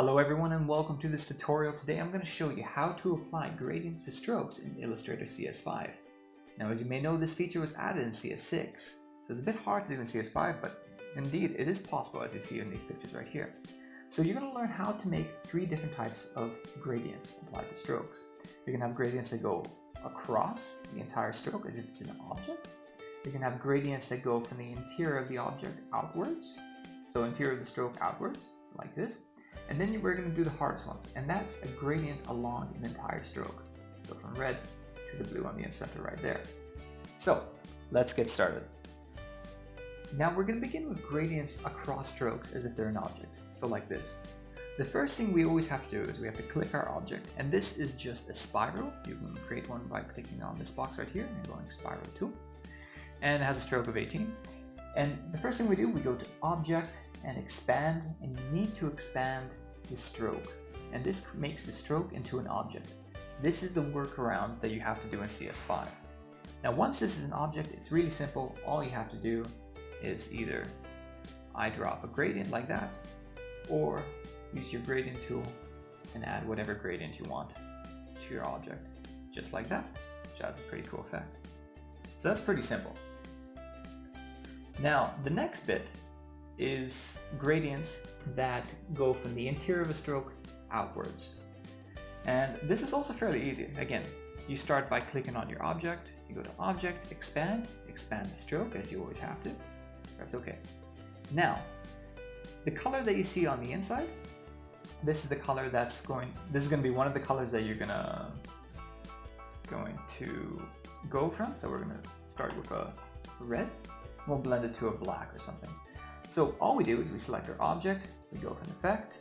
Hello everyone and welcome to this tutorial. Today I'm going to show you how to apply gradients to strokes in Illustrator CS5. Now as you may know this feature was added in CS6, so it's a bit hard to do in CS5 but indeed it is possible as you see in these pictures right here. So you're going to learn how to make three different types of gradients applied to strokes. You can have gradients that go across the entire stroke as if it's an object. You can have gradients that go from the interior of the object outwards, so interior of the stroke outwards, so like this. And then we're going to do the hardest ones, and that's a gradient along an entire stroke. So from red to the blue on the center right there. So let's get started. Now we're going to begin with gradients across strokes as if they're an object. So like this. The first thing we always have to do is we have to click our object, and this is just a spiral. You can create one by clicking on this box right here and going spiral 2. And it has a stroke of 18. And the first thing we do, we go to Object and Expand, and you need to expand the stroke. And this makes the stroke into an object. This is the workaround that you have to do in CS5. Now once this is an object, it's really simple. All you have to do is either eyedrop a gradient like that, or use your gradient tool and add whatever gradient you want to your object, just like that, which adds a pretty cool effect. So that's pretty simple. Now, the next bit is gradients that go from the interior of a stroke outwards. And this is also fairly easy. Again, you start by clicking on your object, you go to Object, Expand, expand the stroke as you always have to, press OK. Now, the color that you see on the inside, this is the color that's going, this is going to be one of the colors that you're gonna, going to go from. So we're gonna start with a red, we'll blend it to a black or something. So all we do is we select our object, we go from Effect,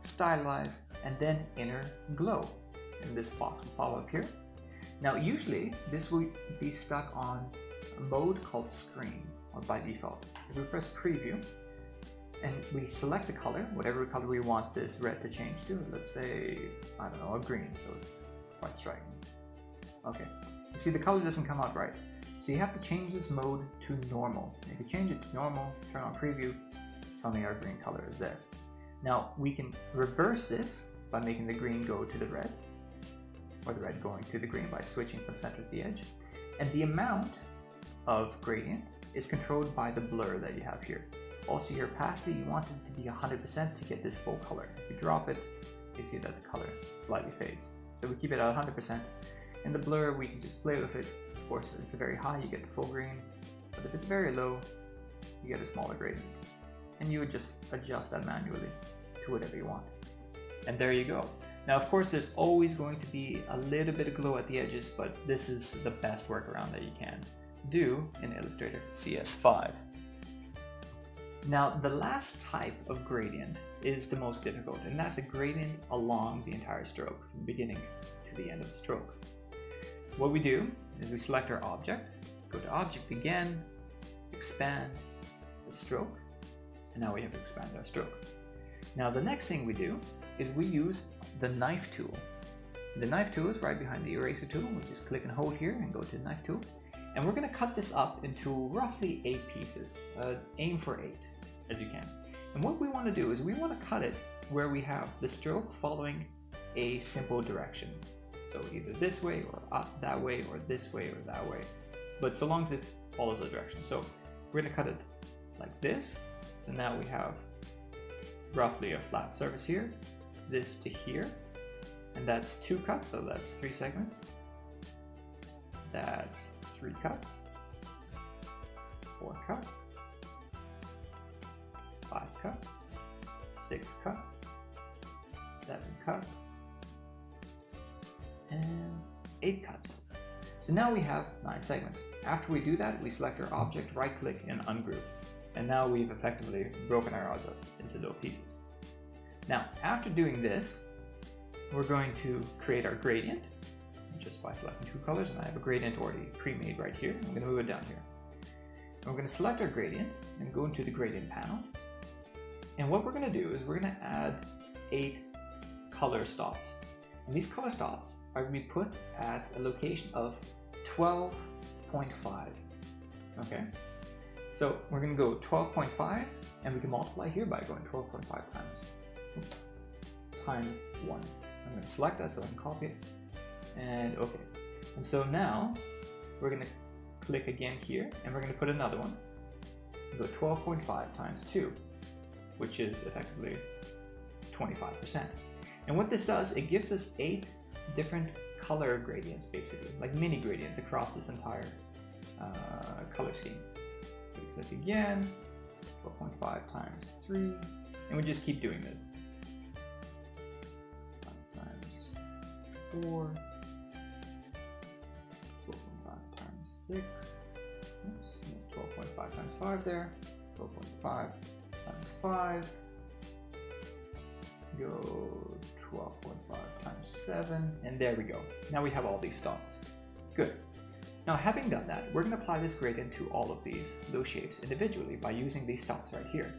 Stylize, and then Inner Glow. And this box will pop up here. Now usually this will be stuck on a mode called Screen, or by default. If we press Preview, and we select the color, whatever color we want this red to change to, let's say, I don't know, a green, so it's quite striking. Okay, you see the color doesn't come out right. So you have to change this mode to normal. if you change it to normal, turn on preview, suddenly our green color is there. Now we can reverse this by making the green go to the red, or the red going to the green by switching from center to the edge. And the amount of gradient is controlled by the blur that you have here. Also your opacity, you want it to be 100% to get this full color. If you drop it, you see that the color slightly fades. So we keep it at 100%. And the blur, we can just play with it of course, if it's very high, you get the full green, but if it's very low, you get a smaller gradient. And you would just adjust that manually to whatever you want. And there you go. Now, of course, there's always going to be a little bit of glow at the edges, but this is the best workaround that you can do in Illustrator CS5. Now, the last type of gradient is the most difficult, and that's a gradient along the entire stroke, from the beginning to the end of the stroke. What we do is we select our object, go to object again, expand the stroke, and now we have expanded our stroke. Now the next thing we do is we use the knife tool. The knife tool is right behind the eraser tool. We just click and hold here and go to the knife tool. And we're gonna cut this up into roughly eight pieces. Uh, aim for eight, as you can. And what we wanna do is we wanna cut it where we have the stroke following a simple direction. So either this way or up that way or this way or that way. But so long as it follows the direction. So we're gonna cut it like this. So now we have roughly a flat surface here, this to here, and that's two cuts, so that's three segments. That's three cuts, four cuts, five cuts, six cuts, seven cuts, and 8 cuts. So now we have 9 segments. After we do that, we select our object, right click and ungroup. And now we've effectively broken our object into little pieces. Now, after doing this, we're going to create our gradient just by selecting two colors and I have a gradient already pre-made right here. I'm going to move it down here. And we're going to select our gradient and go into the gradient panel. And what we're going to do is we're going to add eight color stops. These color stops are going to be put at a location of 12.5. Okay, so we're going to go 12.5 and we can multiply here by going 12.5 times. Oops. times 1. I'm going to select that so I can copy it. And okay. And so now we're going to click again here and we're going to put another one. Go 12.5 times 2, which is effectively 25%. And what this does, it gives us eight different color gradients basically, like mini gradients across this entire uh, color scheme. So we click again, 4.5 times 3, and we just keep doing this. 5 times 4, 12.5 times 6, oops, that's 12.5 times 5 there, 12.5 times 5, go 12.5 times 7, and there we go. Now we have all these stops. Good. Now having done that, we're going to apply this gradient to all of these, those shapes individually by using these stops right here.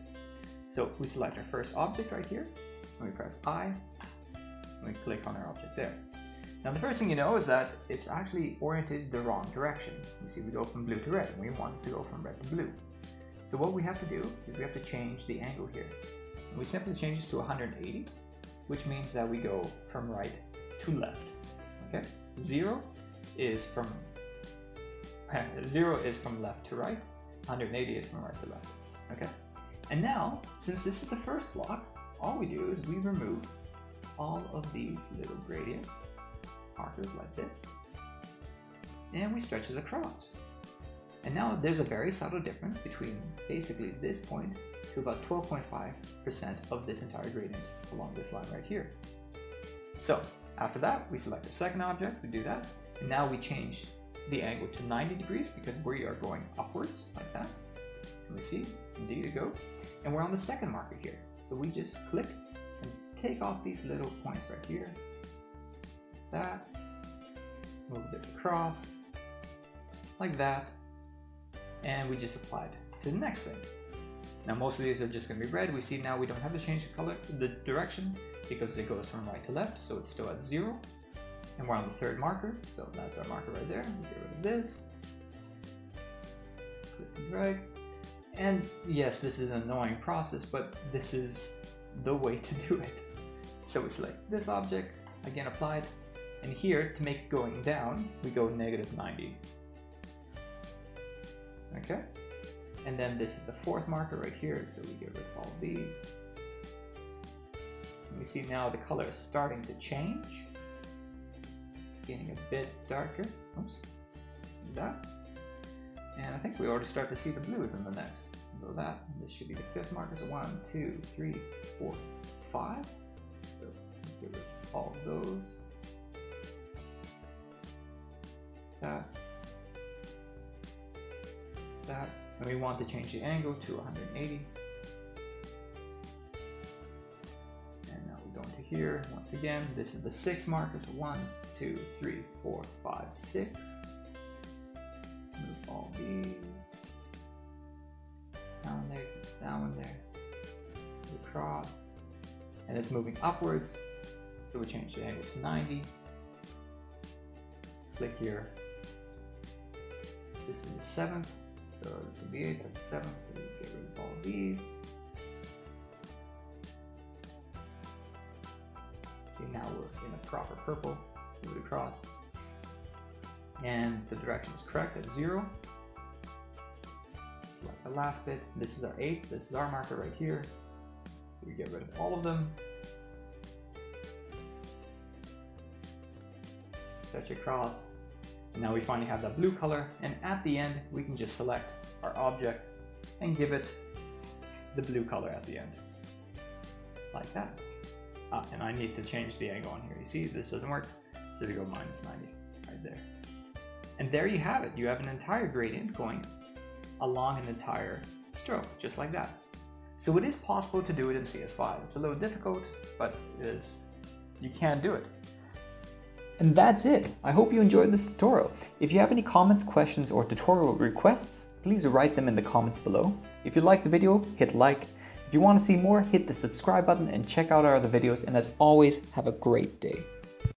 So we select our first object right here, and we press I, and we click on our object there. Now the first thing you know is that it's actually oriented the wrong direction. You see we go from blue to red, and we want to go from red to blue. So what we have to do is we have to change the angle here. And we simply change this to 180, which means that we go from right to left. Okay, zero is from zero is from left to right, 180 is from right to left. Okay, and now since this is the first block, all we do is we remove all of these little gradients, markers like this, and we stretch this across. And now there's a very subtle difference between basically this point to about 12.5% of this entire gradient along this line right here. So after that, we select our second object, we do that, and now we change the angle to 90 degrees because we are going upwards like that. And we see, indeed it goes. And we're on the second marker here. So we just click and take off these little points right here. That. Move this across like that. And we just apply it to the next thing. Now most of these are just going to be red. We see now we don't have to change the color, the direction because it goes from right to left, so it's still at zero. And we're on the third marker, so that's our marker right there. We get rid of this. Click and drag. And yes, this is an annoying process, but this is the way to do it. So we select this object, again apply it, and here to make going down, we go negative 90. Okay, and then this is the fourth marker right here, so we get rid of all these. And we see now the color is starting to change. It's getting a bit darker. Oops. That. And I think we already start to see the blues in the next. Go that. This should be the fifth marker. So one, two, three, four, five. So get rid of all those. That. That and we want to change the angle to 180. And now we go into here. Once again, this is the six markers. One, two, three, four, five, six. Move all these. Down there, down there. Across. And it's moving upwards. So we change the angle to 90. Click here. This is the seventh. So this would be 8, that's 7, so we get rid of all these. See, now we're in a proper purple, move it across. And the direction is correct at 0. Select the last bit. This is our 8, this is our marker right here. So we get rid of all of them. Stretch across, now we finally have that blue color and at the end we can just select our object and give it the blue color at the end. Like that. Ah, and I need to change the angle on here. You see, this doesn't work. So we go minus 90 right there. And there you have it. You have an entire gradient going along an entire stroke, just like that. So it is possible to do it in CS5. It's a little difficult, but it is, you can do it. And that's it. I hope you enjoyed this tutorial. If you have any comments, questions, or tutorial requests, please write them in the comments below. If you liked the video, hit like. If you want to see more, hit the subscribe button and check out our other videos. And as always, have a great day.